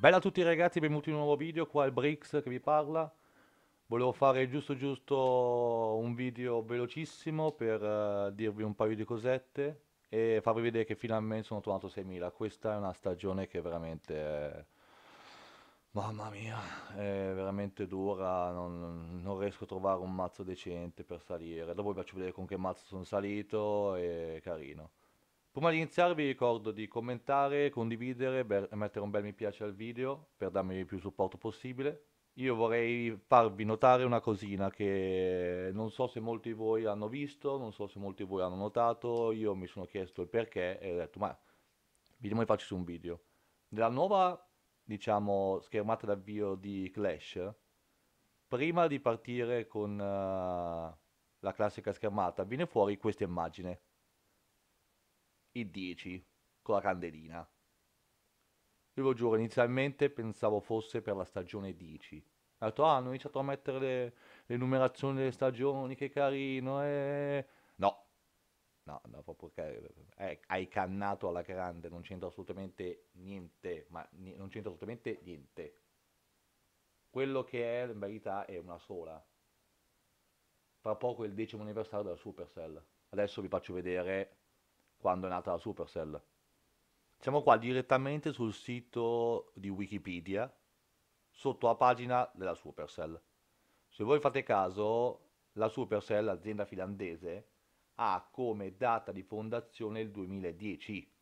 Bella a tutti ragazzi, benvenuti in un nuovo video, qua è Brix che vi parla. Volevo fare giusto giusto un video velocissimo per uh, dirvi un paio di cosette e farvi vedere che finalmente sono tornato 6000. Questa è una stagione che veramente è... Mamma mia, è veramente dura, non, non, riesco a trovare un mazzo decente per salire. Dopo vi faccio vedere con che mazzo sono salito e carino. Prima di iniziare vi ricordo di commentare, condividere e mettere un bel mi piace al video per darmi più supporto possibile. Io vorrei farvi notare una cosina che non so se molti di voi hanno visto, non so se molti di voi hanno notato, io mi sono chiesto il perché e ho detto ma vediamo di farci su un video. Nella nuova, diciamo, schermata d'avvio di Clash, prima di partire con uh, la classica schermata, viene fuori questa immagine il 10 con la candelina. Io lo giuro, inizialmente pensavo fosse per la stagione 10. Ho detto, ah, hanno iniziato a mettere le, le numerazioni delle stagioni, che carino, e... No, no, no, proprio che eh, hai cannato alla grande, non c'entra assolutamente niente, ma ni- non c'entra assolutamente niente. Quello che è in verità è una sola. Fra poco è il decimo anniversario della Supercell. Adesso vi faccio vedere quando è nata la Supercell. Siamo qua direttamente sul sito di Wikipedia, sotto la pagina della Supercell. Se voi fate caso, la Supercell, l'azienda finlandese, ha come data di fondazione il 2010.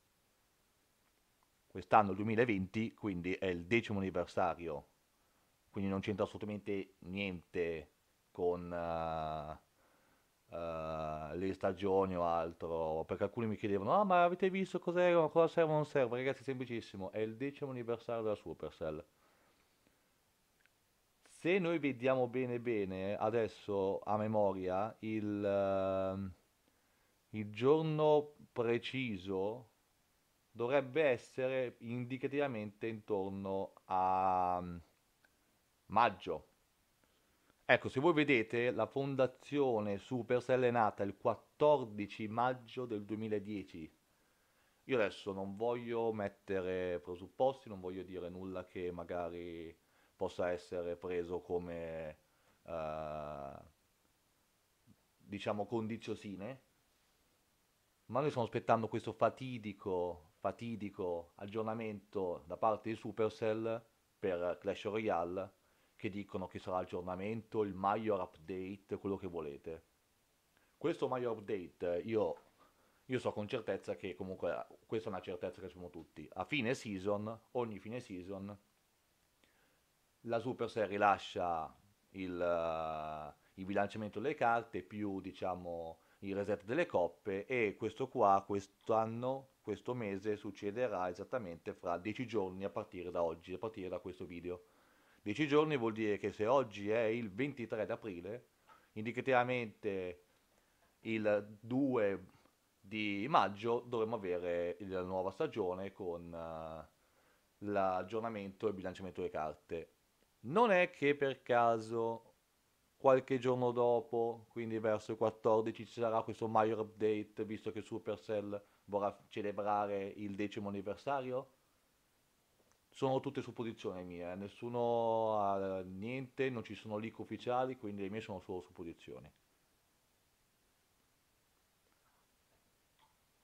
Quest'anno il 2020, quindi è il decimo anniversario, quindi non c'entra assolutamente niente con... Uh, uh, le stagioni o altro, perché alcuni mi chiedevano, ah ma avete visto cos'è, cosa serve o non serve? Ragazzi, semplicissimo, è il decimo anniversario della Supercell. Se noi vediamo bene bene, adesso a memoria, il, uh, il giorno preciso dovrebbe essere indicativamente intorno a maggio Ecco, se voi vedete, la fondazione Supercell è nata il 14 maggio del 2010. Io adesso non voglio mettere presupposti, non voglio dire nulla che magari possa essere preso come, uh, diciamo, condiziosine, ma noi stiamo aspettando questo fatidico, fatidico aggiornamento da parte di Supercell per Clash Royale che dicono che sarà aggiornamento, il Major Update, quello che volete. Questo Major Update io, io so con certezza che comunque questa è una certezza che abbiamo tutti. A fine season, ogni fine season, la Supercell rilascia il, uh, il bilanciamento delle carte più diciamo il reset delle coppe e questo qua quest'anno, questo mese succederà esattamente fra 10 giorni a partire da oggi, a partire da questo video. 10 giorni vuol dire che se oggi è il 23 aprile, indicativamente il 2 di maggio dovremo avere la nuova stagione con uh, l'aggiornamento e il bilanciamento delle carte. Non è che per caso qualche giorno dopo, quindi verso il 14, ci sarà questo Major Update, visto che Supercell vorrà celebrare il decimo anniversario? Sono tutte supposizioni mie, eh. nessuno ha niente, non ci sono leak ufficiali, quindi le mie sono solo supposizioni.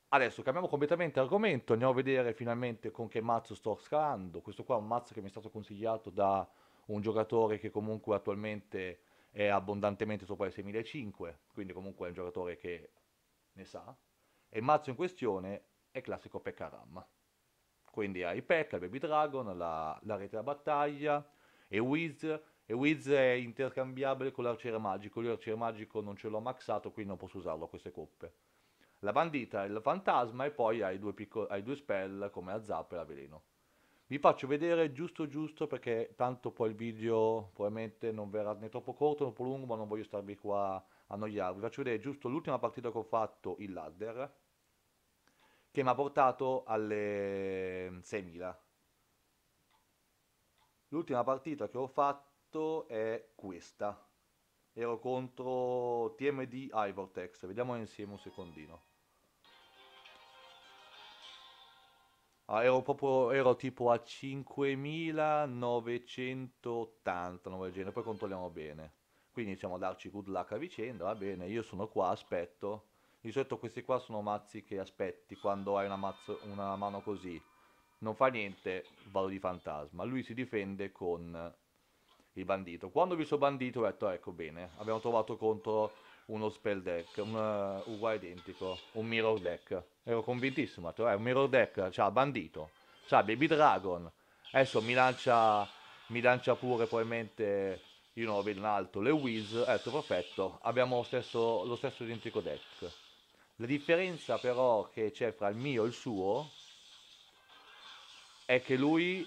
Adesso cambiamo completamente argomento, andiamo a vedere finalmente con che mazzo sto scalando. Questo qua è un mazzo che mi è stato consigliato da un giocatore che comunque attualmente è abbondantemente sopra il 6005, quindi comunque è un giocatore che ne sa. E il mazzo in questione è classico Pekkaram. Quindi hai Pekka, Baby Dragon, la, la rete da battaglia e Wiz. E Wiz è intercambiabile con l'arciere magico. Io l'arciere magico non ce l'ho maxato, quindi non posso usarlo a queste coppe. La bandita il fantasma e poi hai due, picco- hai due spell come la zappa e la veleno. Vi faccio vedere giusto giusto perché tanto poi il video probabilmente non verrà né troppo corto né troppo lungo, ma non voglio starvi qua a annoiarvi. Vi faccio vedere giusto l'ultima partita che ho fatto il ladder che mi ha portato alle 6.000. L'ultima partita che ho fatto è questa. Ero contro TMD Ivortex. Vediamo insieme un secondino. Ah, ero proprio, ero tipo a 5.980, non del genere, poi controlliamo bene. Quindi iniziamo a darci good luck a vicenda, va bene, io sono qua, aspetto. Di solito questi qua sono mazzi che aspetti quando hai una, mazzo, una mano così. Non fa niente, vado di fantasma. Lui si difende con il bandito. Quando ho visto bandito ho detto, ecco bene, abbiamo trovato contro uno spell deck, un uh, uguale identico, un mirror deck. Ero convintissimo, ho detto, è un mirror deck, c'ha bandito, c'ha baby dragon, adesso mi lancia, mi lancia pure probabilmente io non lo vedo in alto, le Wiz, ho detto perfetto, abbiamo lo stesso, lo stesso identico deck. La differenza però che c'è fra il mio e il suo è che lui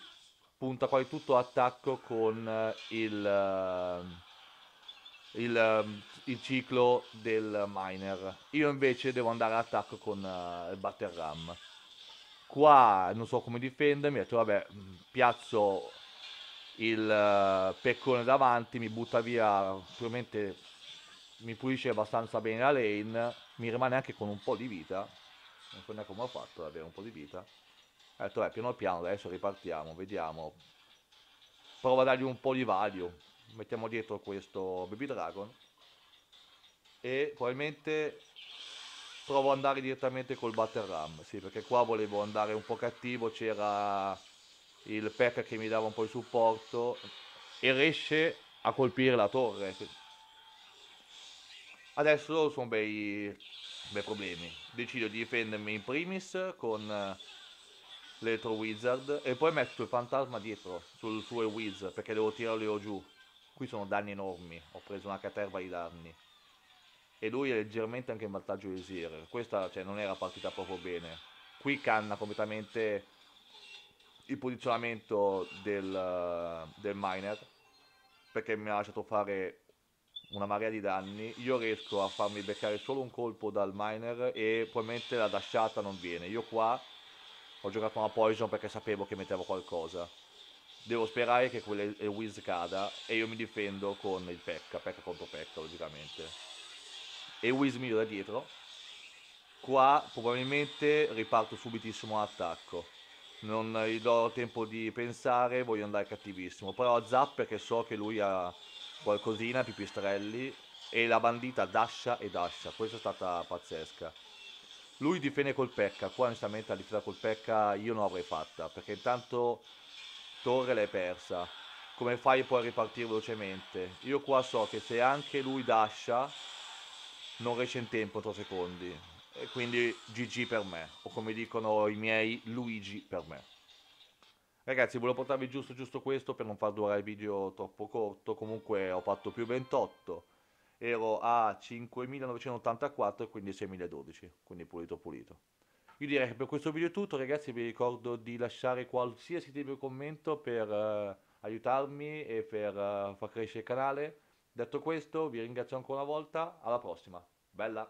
punta quasi tutto attacco con eh, il, eh, il, eh, il, ciclo del miner. Io invece devo andare all'attacco con il battle ram. Qua non so come difendermi, detto vabbè, piazzo il peccone davanti, mi butta via, probabilmente mi pulisce abbastanza bene la lane, mi rimane anche con un po' di vita, non so neanche come ho fatto ad avere un po' di vita. Ho detto, beh, piano piano, adesso ripartiamo, vediamo. Prova a dargli un po' di value. Mettiamo dietro questo Baby Dragon. E probabilmente provo ad andare direttamente col Battle Ram. Sì, perché qua volevo andare un po' cattivo, c'era il P.E.K.K.A che mi dava un po' di supporto. E riesce a colpire la torre. Adesso sono bei, bei problemi. Decido di difendermi in primis con l'Electro Wizard e poi metto il fantasma dietro sul suo Wiz perché devo tirarlo giù. Qui sono danni enormi, ho preso una caterva di danni. E lui è leggermente anche in vantaggio di Sir. Questa cioè, non era partita proprio bene. Qui canna completamente il posizionamento del, del miner perché mi ha lasciato fare una marea di danni. Io riesco a farmi beccare solo un colpo dal miner e probabilmente la dashata non viene. Io qua ho giocato una poison perché sapevo che mettevo qualcosa. Devo sperare che quel Wiz cada e io mi difendo con il Pekka, Pekka contro Pekka logicamente. E Wiz mio da dietro. Qua probabilmente riparto subitissimo all'attacco. Non gli do tempo di pensare, voglio andare cattivissimo. Però a Zap perché so che lui ha qualcosina, pipistrelli. E la bandita dascia e dascia. Questa è stata pazzesca. Lui difende col pecca, qua onestamente la difesa col pecca io non l'avrei fatta, perché intanto torre l'hai persa. Come fai poi a ripartire velocemente? Io qua so che se anche lui dasha, non riesce in tempo 3 secondi. E quindi GG per me, o come dicono i miei, Luigi per me. Ragazzi, volevo portarvi giusto giusto questo per non far durare il video troppo corto. Comunque ho fatto più 28 ero a 5.984 quindi 6.012 quindi pulito pulito. Io direi che per questo video è tutto ragazzi vi ricordo di lasciare qualsiasi tipo di commento per uh, aiutarmi e per uh, far crescere il canale. Detto questo vi ringrazio ancora una volta alla prossima. Bella